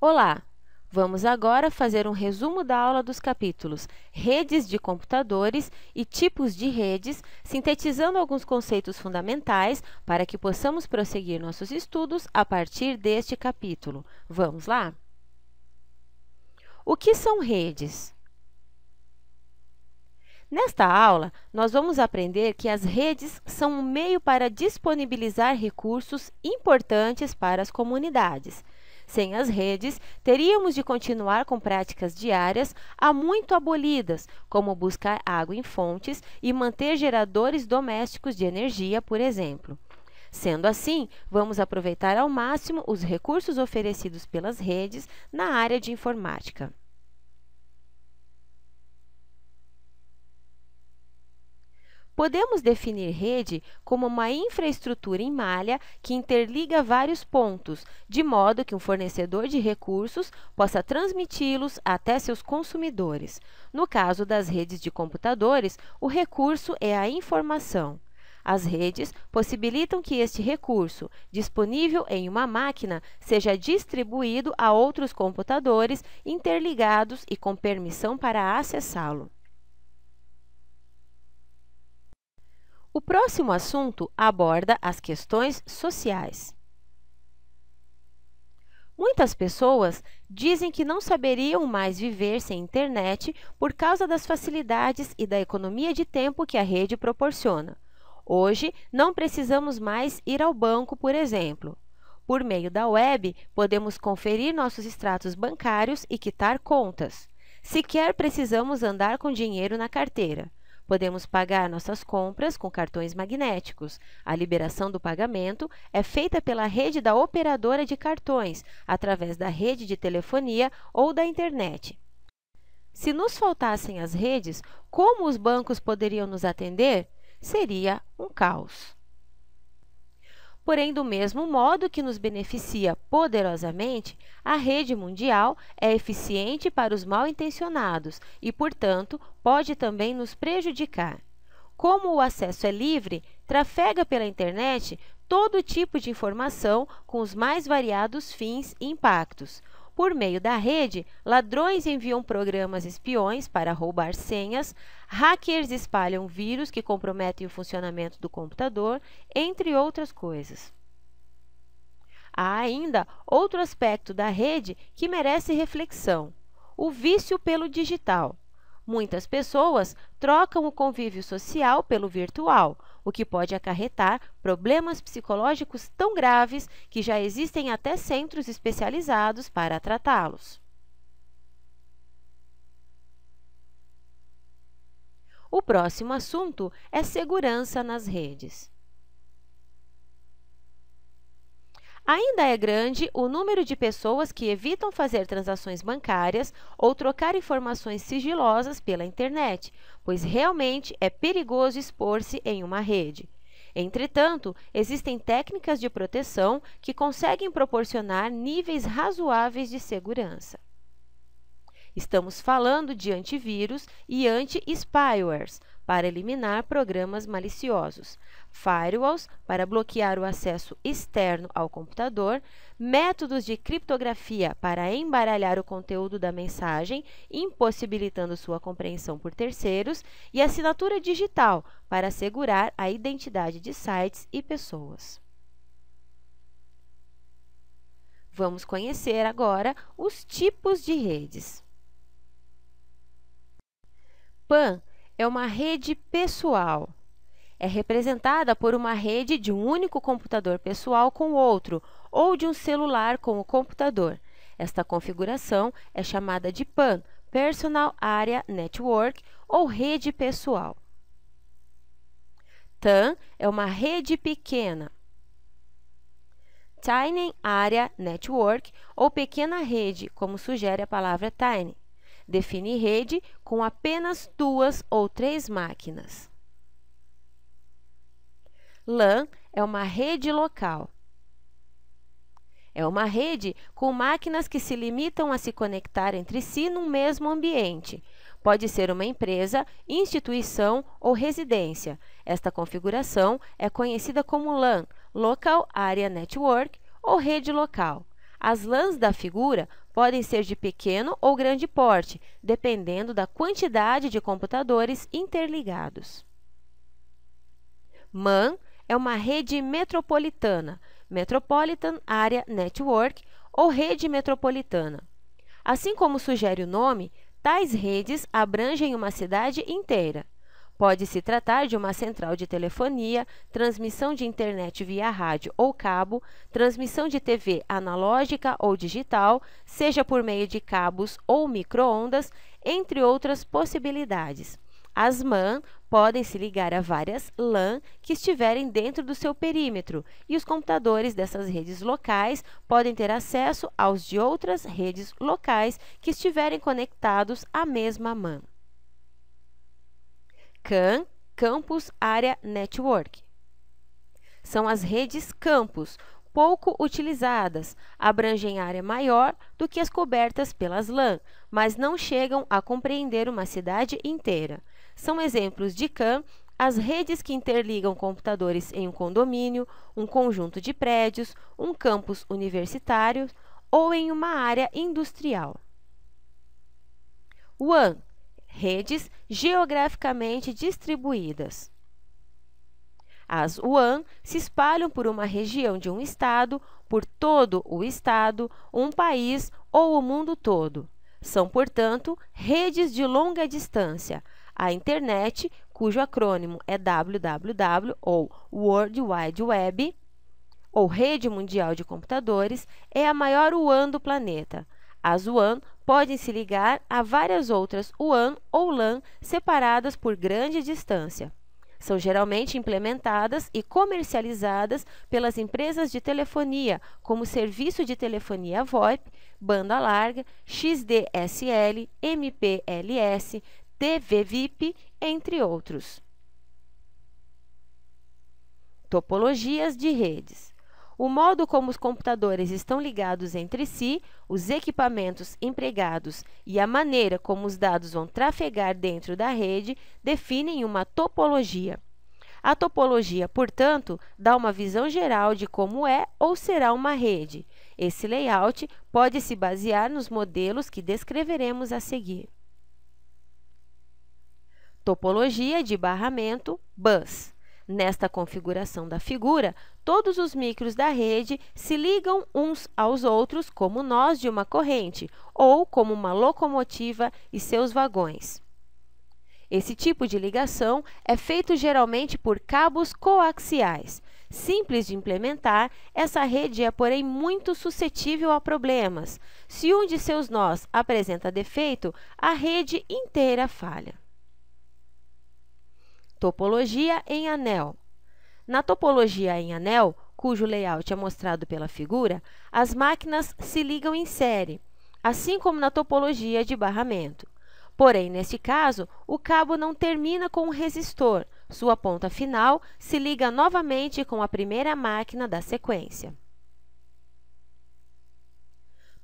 Olá! Vamos agora fazer um resumo da aula dos capítulos Redes de computadores e tipos de redes, sintetizando alguns conceitos fundamentais para que possamos prosseguir nossos estudos a partir deste capítulo. Vamos lá? O que são redes? Nesta aula, nós vamos aprender que as redes são um meio para disponibilizar recursos importantes para as comunidades. Sem as redes, teríamos de continuar com práticas diárias há muito abolidas, como buscar água em fontes e manter geradores domésticos de energia, por exemplo. Sendo assim, vamos aproveitar ao máximo os recursos oferecidos pelas redes na área de informática. Podemos definir rede como uma infraestrutura em malha que interliga vários pontos, de modo que um fornecedor de recursos possa transmiti-los até seus consumidores. No caso das redes de computadores, o recurso é a informação. As redes possibilitam que este recurso, disponível em uma máquina, seja distribuído a outros computadores interligados e com permissão para acessá-lo. O próximo assunto aborda as questões sociais. Muitas pessoas dizem que não saberiam mais viver sem internet por causa das facilidades e da economia de tempo que a rede proporciona. Hoje, não precisamos mais ir ao banco, por exemplo. Por meio da web, podemos conferir nossos extratos bancários e quitar contas. Sequer precisamos andar com dinheiro na carteira. Podemos pagar nossas compras com cartões magnéticos. A liberação do pagamento é feita pela rede da operadora de cartões, através da rede de telefonia ou da internet. Se nos faltassem as redes, como os bancos poderiam nos atender? Seria um caos. Porém, do mesmo modo que nos beneficia poderosamente, a rede mundial é eficiente para os mal intencionados e, portanto, pode também nos prejudicar. Como o acesso é livre, trafega pela internet todo tipo de informação com os mais variados fins e impactos. Por meio da rede, ladrões enviam programas espiões para roubar senhas, hackers espalham vírus que comprometem o funcionamento do computador, entre outras coisas. Há ainda outro aspecto da rede que merece reflexão: o vício pelo digital. Muitas pessoas trocam o convívio social pelo virtual, o que pode acarretar problemas psicológicos tão graves que já existem até centros especializados para tratá-los. O próximo assunto é segurança nas redes. Ainda é grande o número de pessoas que evitam fazer transações bancárias ou trocar informações sigilosas pela internet, pois realmente é perigoso expor-se em uma rede. Entretanto, existem técnicas de proteção que conseguem proporcionar níveis razoáveis de segurança. Estamos falando de antivírus e anti-spywares, para eliminar programas maliciosos, firewalls para bloquear o acesso externo ao computador, métodos de criptografia para embaralhar o conteúdo da mensagem, impossibilitando sua compreensão por terceiros, e assinatura digital para assegurar a identidade de sites e pessoas. Vamos conhecer agora os tipos de redes. PAN é uma rede pessoal. É representada por uma rede de um único computador pessoal com outro, ou de um celular com o computador. Esta configuração é chamada de PAN, Personal Area Network, ou rede pessoal. TAN é uma rede pequena. Tiny Area Network, ou pequena rede, como sugere a palavra tiny. Define rede com apenas duas ou três máquinas. LAN é uma rede local. É uma rede com máquinas que se limitam a se conectar entre si num mesmo ambiente. Pode ser uma empresa, instituição ou residência. Esta configuração é conhecida como LAN, Local Area Network, ou rede local. As LANs da figura podem ser de pequeno ou grande porte, dependendo da quantidade de computadores interligados. MAN é uma rede metropolitana, Metropolitan Area Network ou rede metropolitana. Assim como sugere o nome, tais redes abrangem uma cidade inteira. Pode-se tratar de uma central de telefonia, transmissão de internet via rádio ou cabo, transmissão de TV analógica ou digital, seja por meio de cabos ou microondas, entre outras possibilidades. As MAN podem se ligar a várias LAN que estiverem dentro do seu perímetro e os computadores dessas redes locais podem ter acesso aos de outras redes locais que estiverem conectados à mesma MAN. CAN, Campus Area Network. São as redes campus, pouco utilizadas, abrangem área maior do que as cobertas pelas LAN, mas não chegam a compreender uma cidade inteira. São exemplos de CAN as redes que interligam computadores em um condomínio, um conjunto de prédios, um campus universitário ou em uma área industrial. WAN redes geograficamente distribuídas. As WAN se espalham por uma região de um estado, por todo o estado, um país ou o mundo todo. São, portanto, redes de longa distância. A internet, cujo acrônimo é WWW ou World Wide Web, ou Rede Mundial de Computadores, é a maior WAN do planeta. As WAN podem se ligar a várias outras WAN ou LAN separadas por grande distância. São geralmente implementadas e comercializadas pelas empresas de telefonia, como serviço de telefonia VoIP, banda larga, XDSL, MPLS, TV-VIP, entre outros. Topologias de redes. O modo como os computadores estão ligados entre si, os equipamentos empregados e a maneira como os dados vão trafegar dentro da rede definem uma topologia. A topologia, portanto, dá uma visão geral de como é ou será uma rede. Esse layout pode se basear nos modelos que descreveremos a seguir. Topologia de barramento bus. Nesta configuração da figura, todos os micros da rede se ligam uns aos outros como nós de uma corrente ou como uma locomotiva e seus vagões. Esse tipo de ligação é feito geralmente por cabos coaxiais. Simples de implementar, essa rede é, porém, muito suscetível a problemas. Se um de seus nós apresenta defeito, a rede inteira falha. Topologia em anel. Na topologia em anel, cujo layout é mostrado pela figura, as máquinas se ligam em série, assim como na topologia de barramento. Porém, neste caso, o cabo não termina com um resistor, sua ponta final se liga novamente com a primeira máquina da sequência.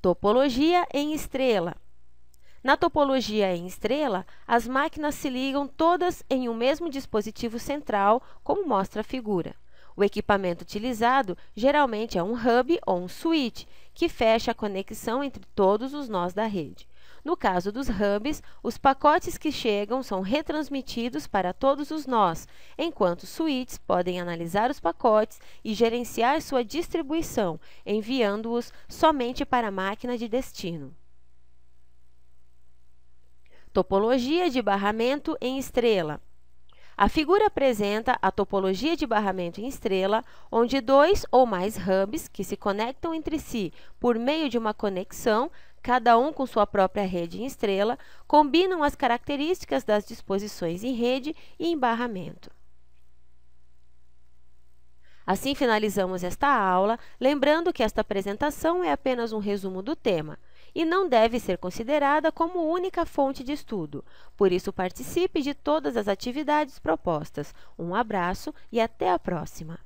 Topologia em estrela. Na topologia em estrela, as máquinas se ligam todas em um mesmo dispositivo central, como mostra a figura. O equipamento utilizado geralmente é um hub ou um switch, que fecha a conexão entre todos os nós da rede. No caso dos hubs, os pacotes que chegam são retransmitidos para todos os nós, enquanto switches podem analisar os pacotes e gerenciar sua distribuição, enviando-os somente para a máquina de destino. Topologia de barramento em estrela. A figura apresenta a topologia de barramento em estrela, onde dois ou mais hubs que se conectam entre si por meio de uma conexão, cada um com sua própria rede em estrela, combinam as características das disposições em rede e em barramento. Assim finalizamos esta aula, lembrando que esta apresentação é apenas um resumo do tema e não deve ser considerada como única fonte de estudo. Por isso, participe de todas as atividades propostas. Um abraço e até a próxima!